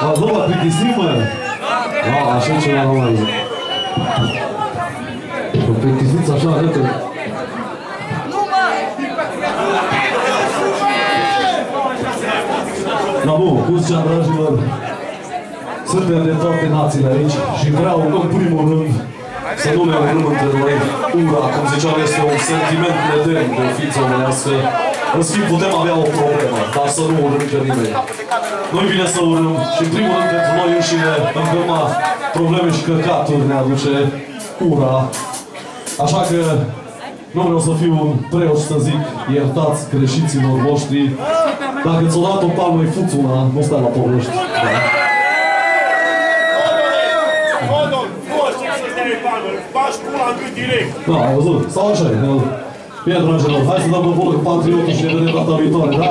A, nu m-a plictisit, mă? A, așa ceva nu mai zic. Vă plictisiți așa, arătă. Da, bun, cum ziceam, dragilor, suntem de toate națiile aici și vreau, în primul rând, să nu ne urâm între noi. Ura, cum ziceam, este un sentiment nedemn de o ființă omenească. În schimb, putem avea o problemă, dar să nu urâm pe nimeni. Nu-i vine să urâm și, în primul rând, pentru noi înșine, încă probleme și căcaturi ne aduce ura. Așa că nu vreau să fiu un preot să zic, iertați greșiților voștri. Dacă ți-o dat o palmă, e fuți una, nu stai la povești. Da. Odon, poți să-ți dai palmă, faci pula în gât direct. Da, ai văzut? Sau așa e, ai văzut? Bine, dragilor, hai să dăm o volă cu patriotul și ne vedem data viitoare, da?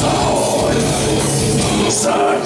soul. Said